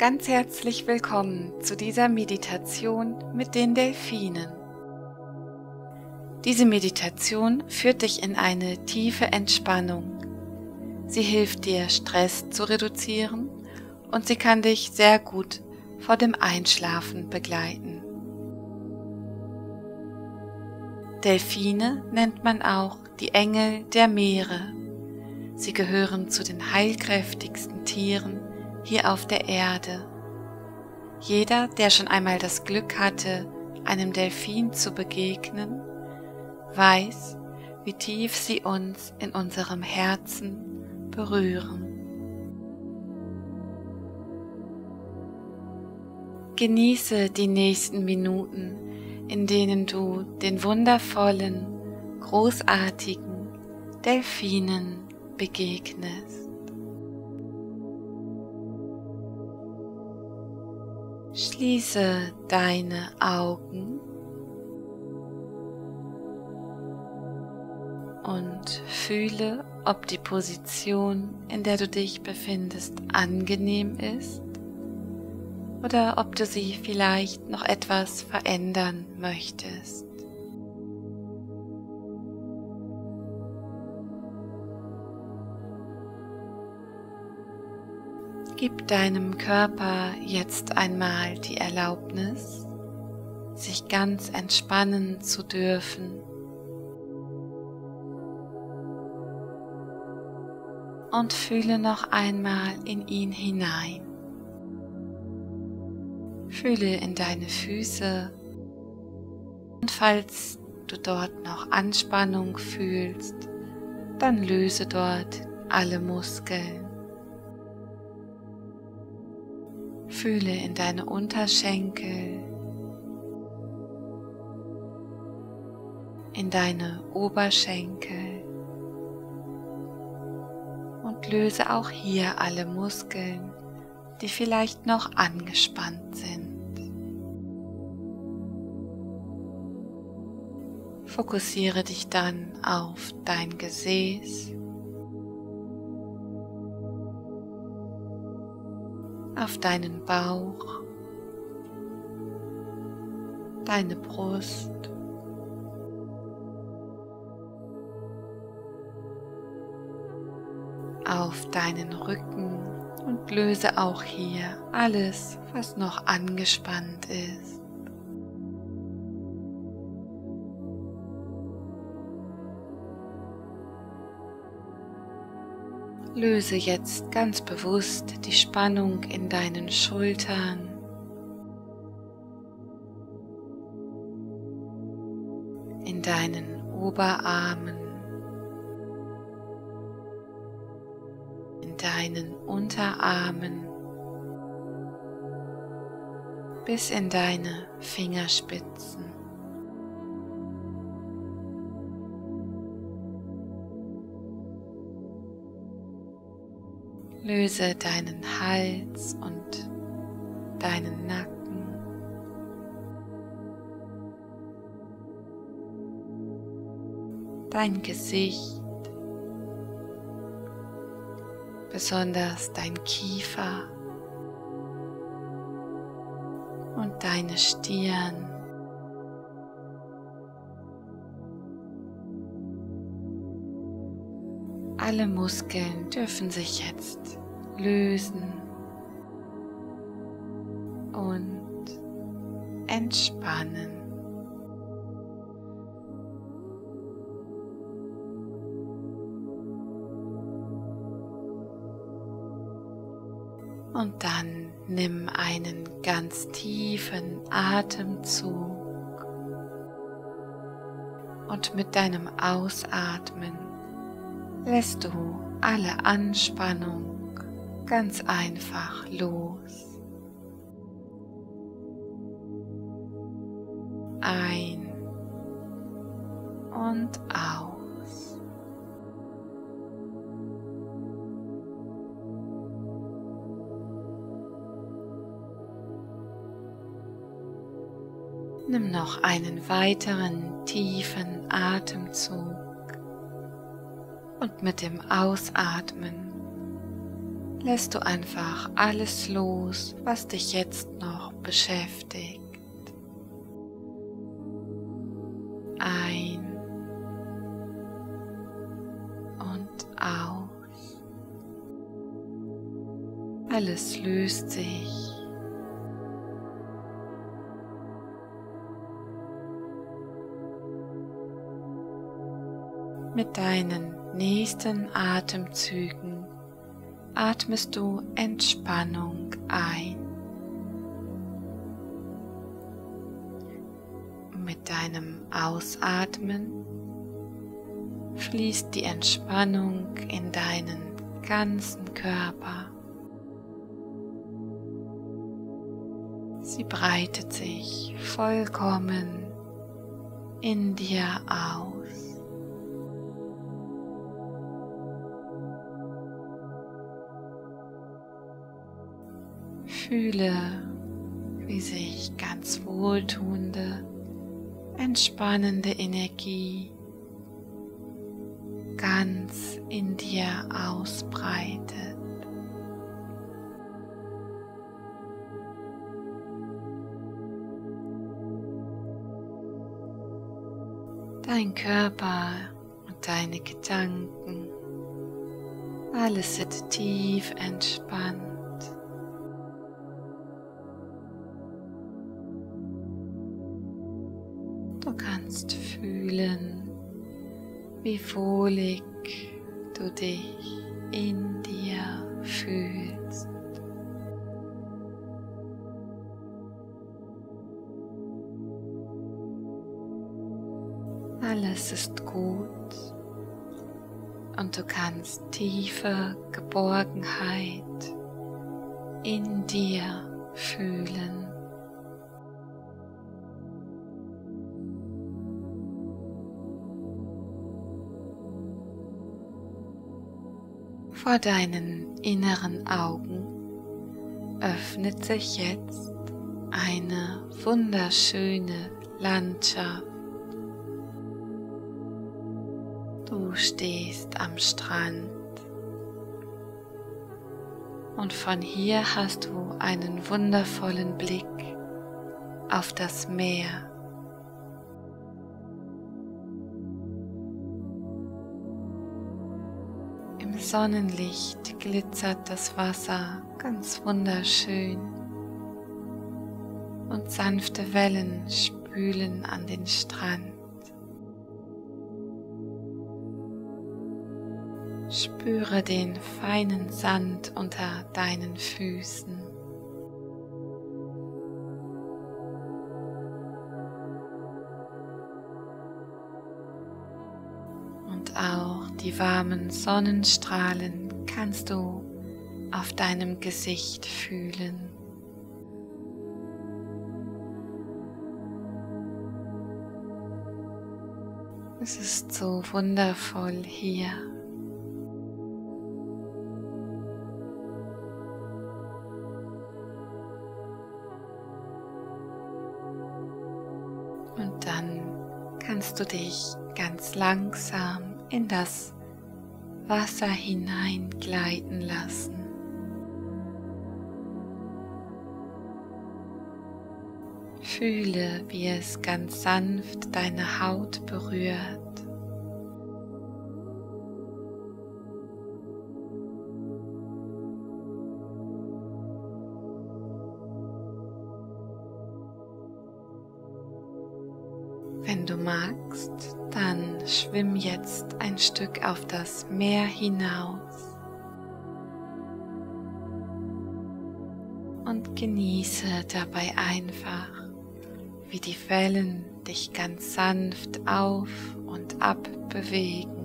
ganz herzlich willkommen zu dieser Meditation mit den Delfinen. Diese Meditation führt dich in eine tiefe Entspannung. Sie hilft dir, Stress zu reduzieren und sie kann dich sehr gut vor dem Einschlafen begleiten. Delfine nennt man auch die Engel der Meere. Sie gehören zu den heilkräftigsten Tieren hier auf der Erde. Jeder, der schon einmal das Glück hatte, einem Delfin zu begegnen, weiß, wie tief sie uns in unserem Herzen berühren. Genieße die nächsten Minuten, in denen du den wundervollen, großartigen Delfinen begegnest. Schließe deine Augen und fühle, ob die Position, in der du dich befindest, angenehm ist oder ob du sie vielleicht noch etwas verändern möchtest. Gib deinem Körper jetzt einmal die Erlaubnis, sich ganz entspannen zu dürfen. Und fühle noch einmal in ihn hinein. Fühle in deine Füße und falls du dort noch Anspannung fühlst, dann löse dort alle Muskeln. Fühle in deine Unterschenkel, in deine Oberschenkel und löse auch hier alle Muskeln die vielleicht noch angespannt sind. Fokussiere dich dann auf dein Gesäß, auf deinen Bauch, deine Brust, auf deinen Rücken und löse auch hier alles, was noch angespannt ist. Löse jetzt ganz bewusst die Spannung in deinen Schultern. in deinen Oberarmen. deinen Unterarmen bis in deine Fingerspitzen. Löse deinen Hals und deinen Nacken. Dein Gesicht. besonders dein Kiefer und deine Stirn. Alle Muskeln dürfen sich jetzt lösen und entspannen. Und dann nimm einen ganz tiefen Atemzug und mit deinem Ausatmen lässt du alle Anspannung ganz einfach los. Ein und aus. Nimm noch einen weiteren tiefen Atemzug und mit dem Ausatmen lässt du einfach alles los, was dich jetzt noch beschäftigt. Ein und aus. Alles löst sich. Mit deinen nächsten Atemzügen atmest du Entspannung ein. Mit deinem Ausatmen fließt die Entspannung in deinen ganzen Körper. Sie breitet sich vollkommen in dir aus. Fühle, wie sich ganz wohltuende, entspannende Energie ganz in dir ausbreitet. Dein Körper und deine Gedanken, alles ist tief entspannt. Wie wohlig du dich in dir fühlst. Alles ist gut und du kannst tiefe Geborgenheit in dir fühlen. Vor deinen inneren Augen öffnet sich jetzt eine wunderschöne Landschaft. Du stehst am Strand und von hier hast du einen wundervollen Blick auf das Meer. Sonnenlicht glitzert das Wasser ganz wunderschön und sanfte Wellen spülen an den Strand. Spüre den feinen Sand unter deinen Füßen. Die warmen Sonnenstrahlen kannst du auf deinem Gesicht fühlen. Es ist so wundervoll hier. Und dann kannst du dich ganz langsam in das Wasser hineingleiten lassen. Fühle, wie es ganz sanft deine Haut berührt. Wenn du magst, dann schwimm jetzt Stück auf das Meer hinaus und genieße dabei einfach, wie die Wellen dich ganz sanft auf und ab bewegen.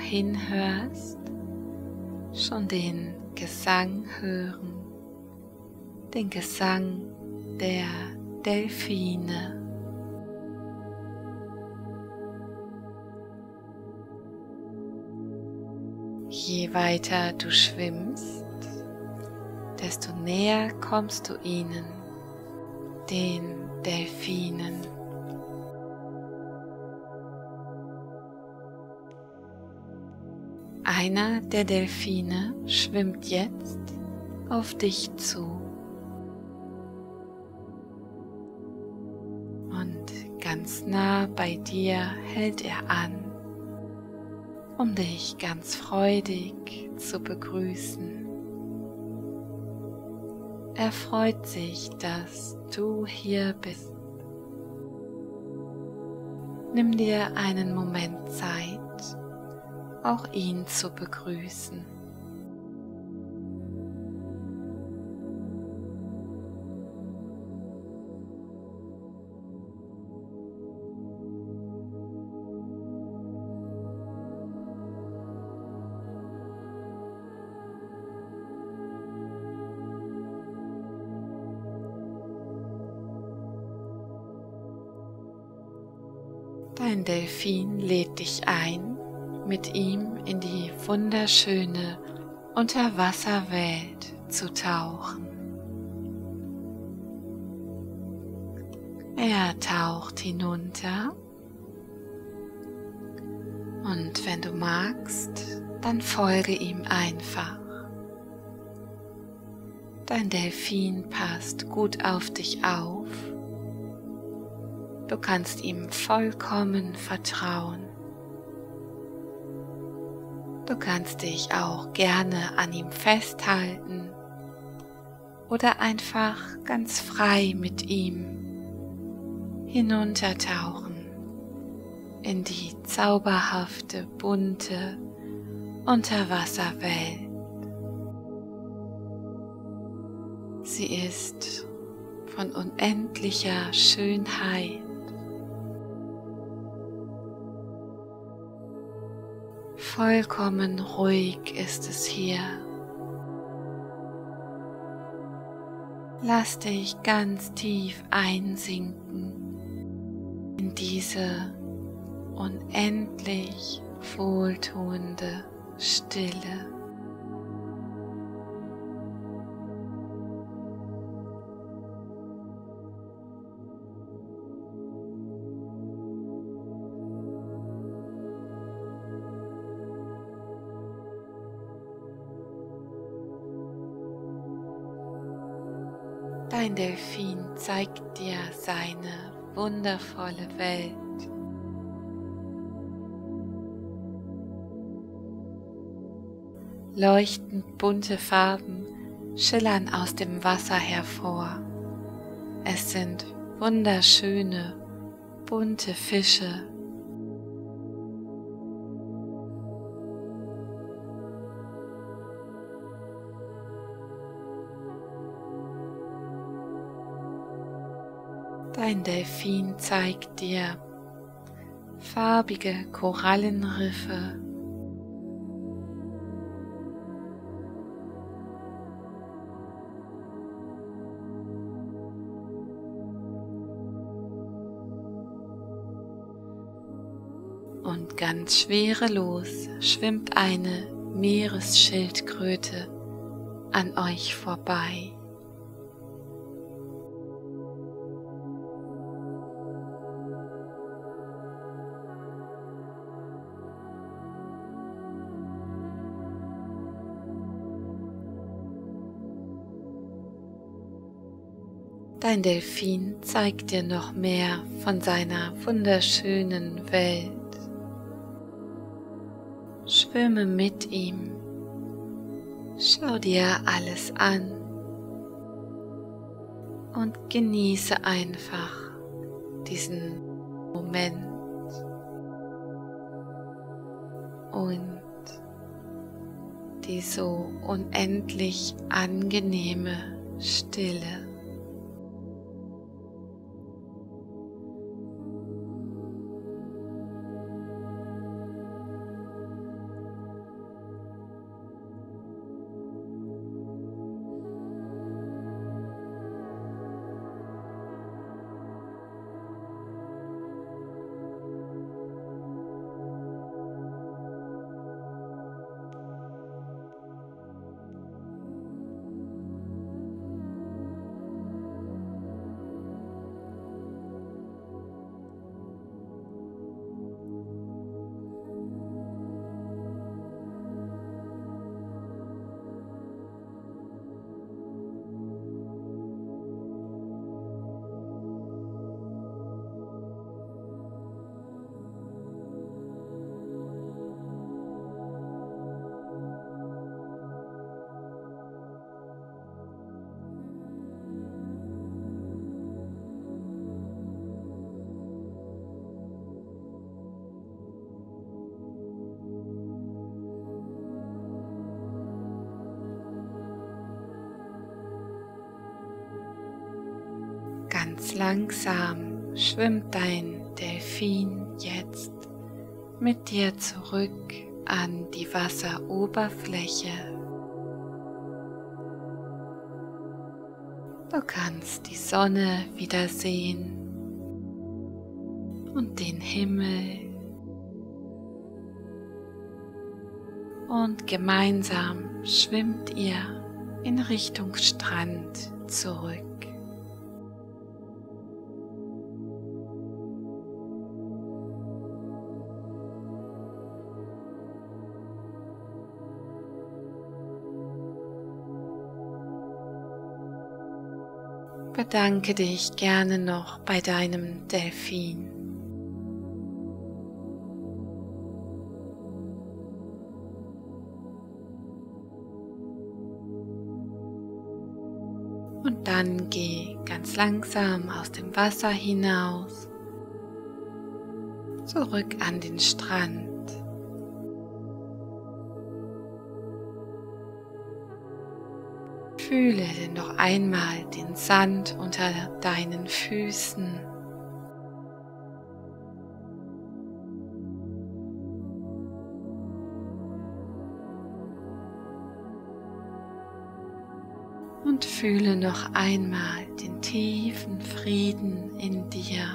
Hinhörst, schon den Gesang hören, den Gesang der Delfine. Je weiter du schwimmst, desto näher kommst du ihnen, den Delfinen. Einer der Delfine schwimmt jetzt auf dich zu. Und ganz nah bei dir hält er an, um dich ganz freudig zu begrüßen. Er freut sich, dass du hier bist. Nimm dir einen Moment Zeit, auch ihn zu begrüßen. Dein Delfin lädt dich ein, mit ihm in die wunderschöne Unterwasserwelt zu tauchen. Er taucht hinunter und wenn du magst, dann folge ihm einfach. Dein Delfin passt gut auf dich auf Du kannst ihm vollkommen vertrauen. Du kannst dich auch gerne an ihm festhalten oder einfach ganz frei mit ihm hinuntertauchen in die zauberhafte, bunte Unterwasserwelt. Sie ist von unendlicher Schönheit Vollkommen ruhig ist es hier. Lass dich ganz tief einsinken in diese unendlich wohltuende Stille. Delfin zeigt dir seine wundervolle Welt. Leuchtend bunte Farben schillern aus dem Wasser hervor. Es sind wunderschöne, bunte Fische Dein Delfin zeigt dir farbige Korallenriffe. Und ganz schwerelos schwimmt eine Meeresschildkröte an euch vorbei. Dein Delfin zeigt dir noch mehr von seiner wunderschönen Welt. Schwimme mit ihm. Schau dir alles an und genieße einfach diesen Moment und die so unendlich angenehme Stille. Langsam schwimmt dein Delfin jetzt mit dir zurück an die Wasseroberfläche. Du kannst die Sonne wieder sehen und den Himmel und gemeinsam schwimmt ihr in Richtung Strand zurück. Bedanke dich gerne noch bei deinem Delfin. Und dann geh ganz langsam aus dem Wasser hinaus, zurück an den Strand. Fühle noch einmal den Sand unter deinen Füßen. Und fühle noch einmal den tiefen Frieden in dir.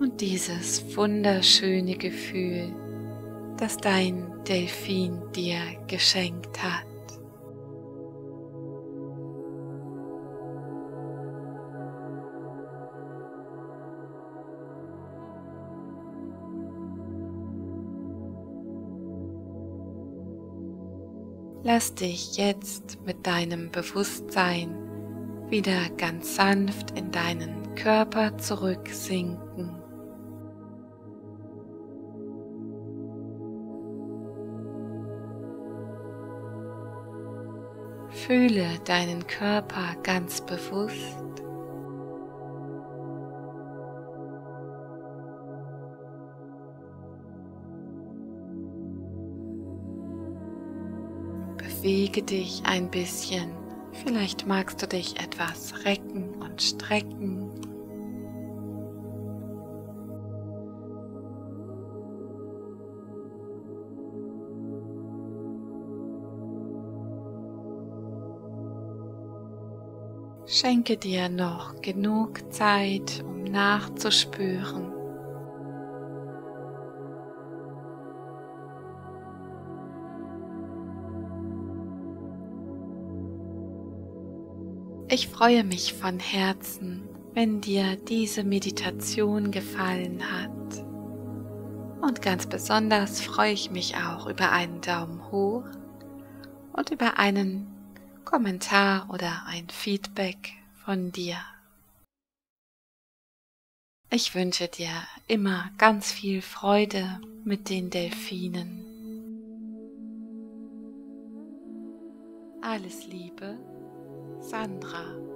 Und dieses wunderschöne Gefühl das dein Delfin dir geschenkt hat. Lass dich jetzt mit deinem Bewusstsein wieder ganz sanft in deinen Körper zurücksinken. Fühle deinen Körper ganz bewusst. Bewege dich ein bisschen. Vielleicht magst du dich etwas recken und strecken. Schenke dir noch genug Zeit, um nachzuspüren. Ich freue mich von Herzen, wenn dir diese Meditation gefallen hat. Und ganz besonders freue ich mich auch über einen Daumen hoch und über einen Kommentar oder ein Feedback von dir. Ich wünsche dir immer ganz viel Freude mit den Delfinen. Alles Liebe, Sandra.